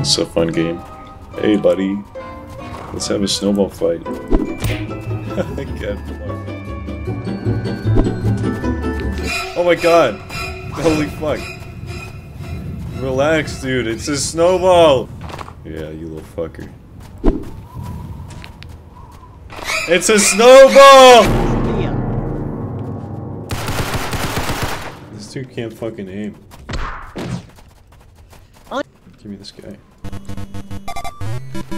It's a fun game. Hey, buddy. Let's have a snowball fight. Oh my god! Holy fuck. Relax, dude. It's a snowball! Yeah, you little fucker. It's a snowball! This dude can't fucking aim. Give me this guy.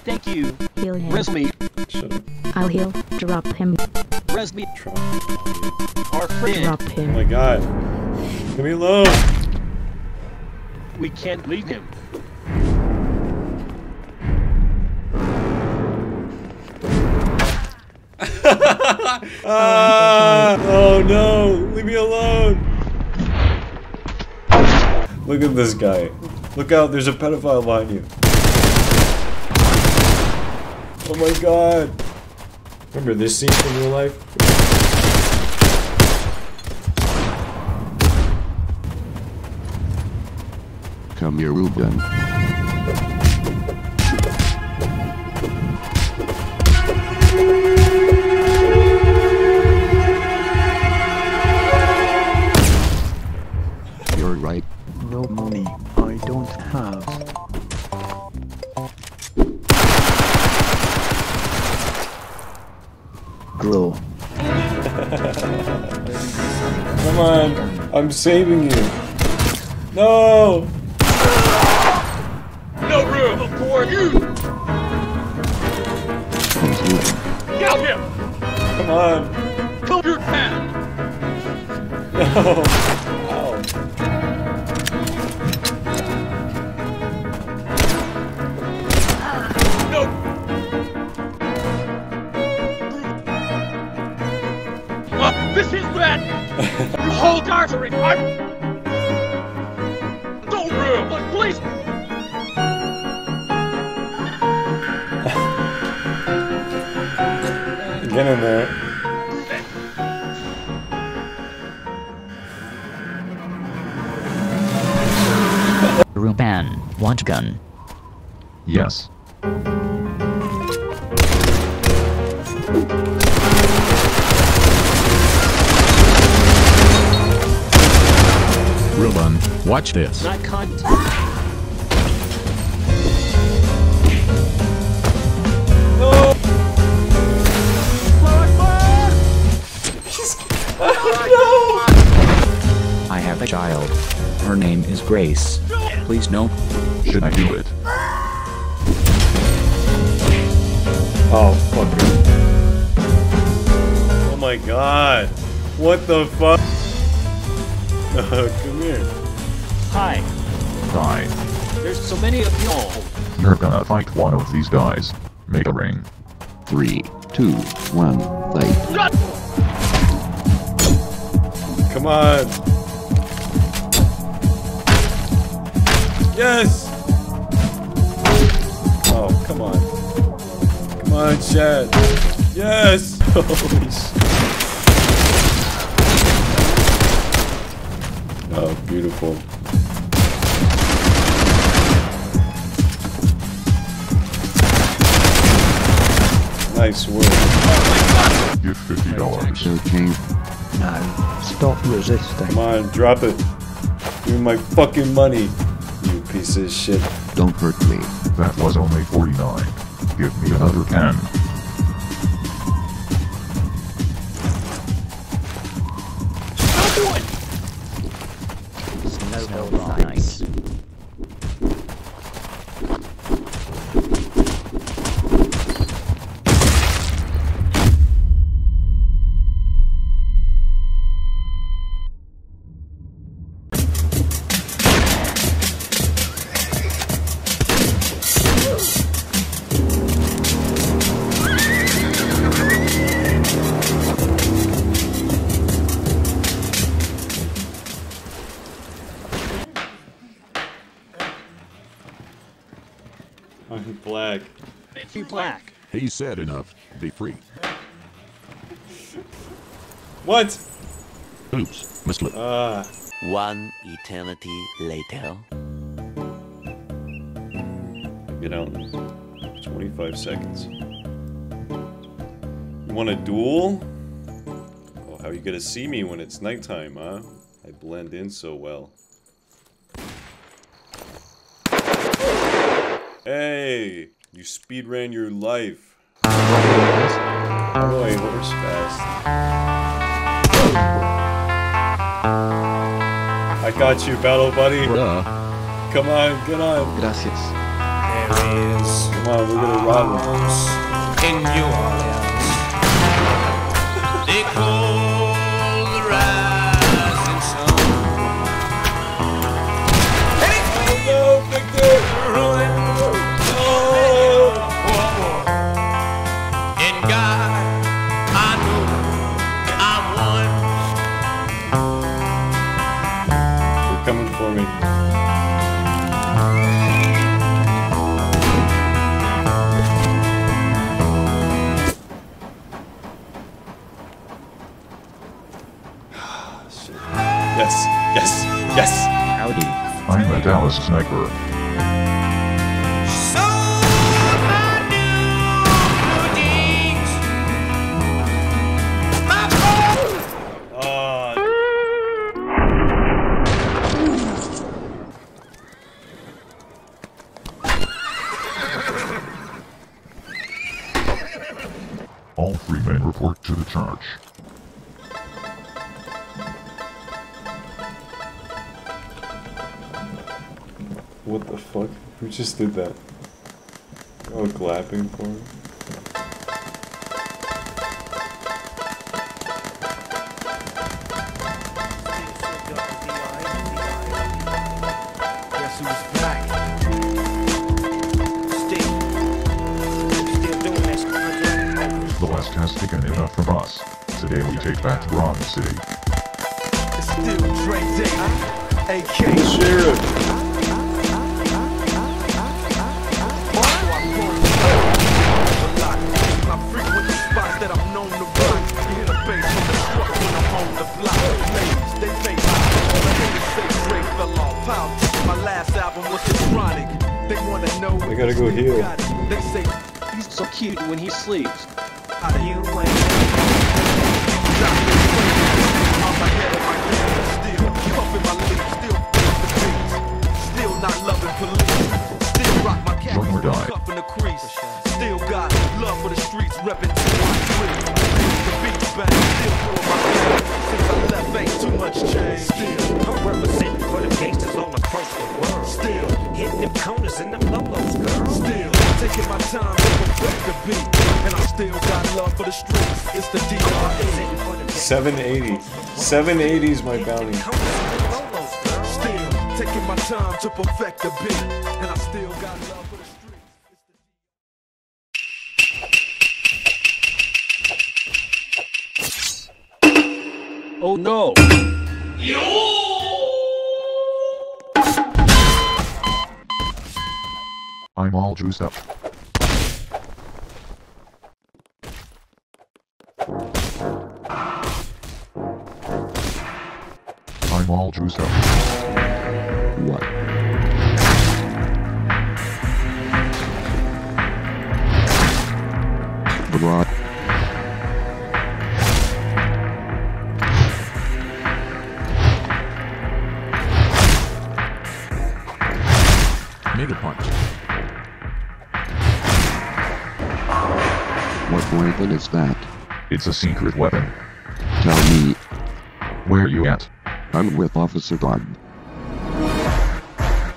Thank you. Heal him. Res me. Shut up. I'll heal. Drop him. Res me. Try. Our friend. Drop Oh my god. Leave me alone! We can't leave him. Ah! Oh no! Leave me alone! Look at this guy. Look out, there's a pedophile behind you. Oh my god! Remember this scene from real life? Come here, Ruben. I'm saving you! No! No room for you. Moving. Him. Come on! Come your pad. No! Ow. This is bad. you hold artery. I'm. Don't room. But please. Get in there. Ruben, want gun. Yes. Watch this. Not contact. No! I have a child. Her name is Grace. Please no. Should I do it? Oh, fucker. Oh my god. What the fuck? Come here. Hi. Die. There's so many of y'all. You're gonna fight one of these guys. Make a ring. Three, two, one, fight. Run. Come on. Yes! Oh, come on. Come on, Chad. Yes! Holy shit. Oh, beautiful. Nice work. Give fifty dollars. Okay. Now, stop resisting. Come on, drop it. Give me my fucking money, you piece of shit. Don't hurt me. That was only forty-nine. Give me another ten. I'm black. He said enough. Be free. What? Oops, mislip. Ah. One eternity later. Get out in 25 seconds. You want a duel? Oh, how you gonna see me when it's nighttime, huh? I blend in so well. Hey! You speed ran your life. Oh, I horse fast. I got you, battle buddy. Come on, get on. Gracias. There is Come on, we're gonna rob him. in New Orleans. Yes, yes, yes! Howdy. I'm a Dallas sniper. So my new deeds, my Ah, All three men report to the charge. What the fuck? Who just did that? Oh, clapping for him? Guess who's back? Still. Still doing this project. The West has taken enough from us. Today we take back Bronx City. It's still Dre Day. AK. Sheriff! I gotta go if heal. got it. They say He's so cute when he sleeps. out of you ain't. Doctor Dre, on my head of my game, still puffing my leaf, still the beats, still not loving police, still rock my cap, One more die. cup in the crease, still got love for the streets, reppin' streets. It's the DRE. Representing for the gangsters 780. 780 is my bounty. corners and them lolos, girl. Still taking my time to perfect the beat, and I still got love for the streets. Oh no! Yo! I'm all juiced up. I'm all juiced up. What? Broad. Mega punch. What weapon is that? It's a secret weapon. Tell me. Where you at? I'm with Officer Dog.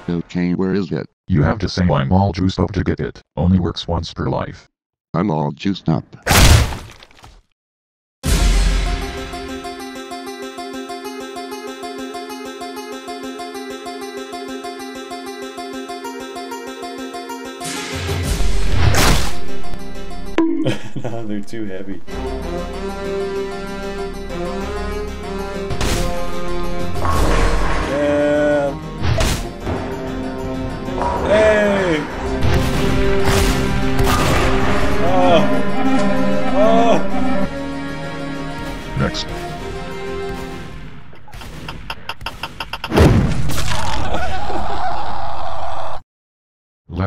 Okay, where is it? You have to say I'm all juiced up to get it. Only works once per life. I'm all juiced up. nah, they're too heavy.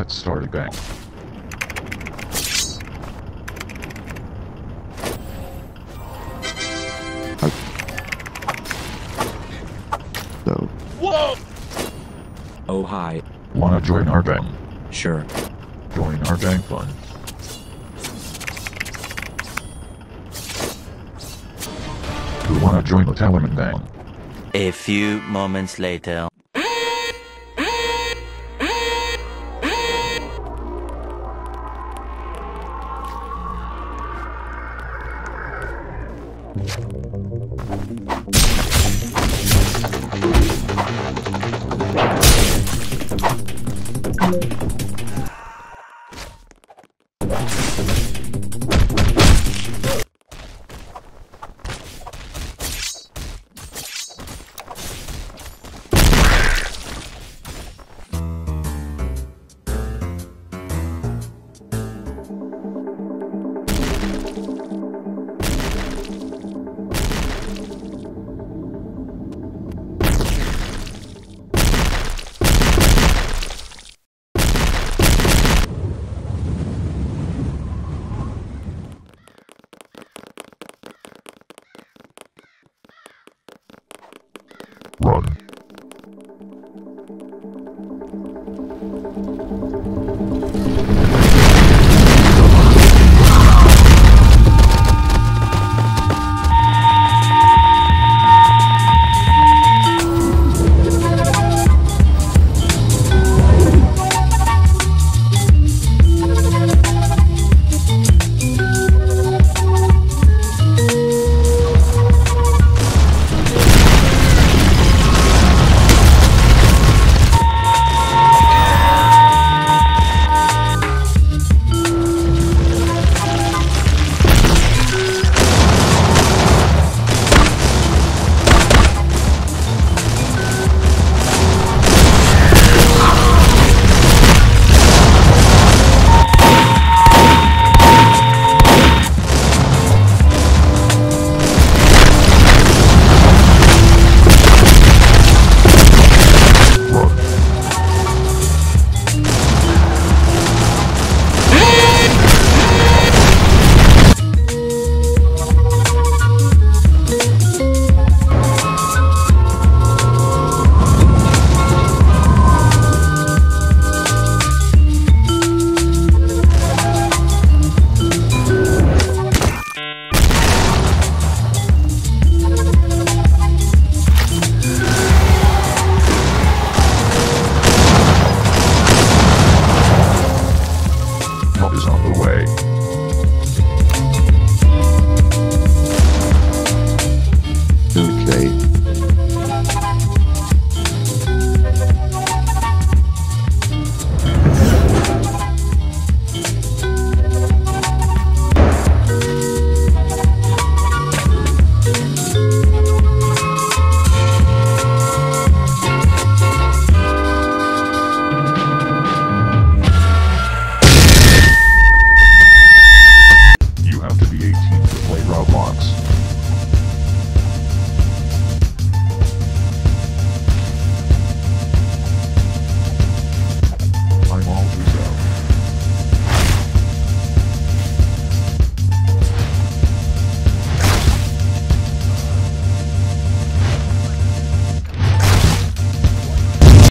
Let's start a gang. So, Oh hi. Wanna join our gang? Sure. Join our gang fun. Who wanna join the Talaman gang? A few moments later.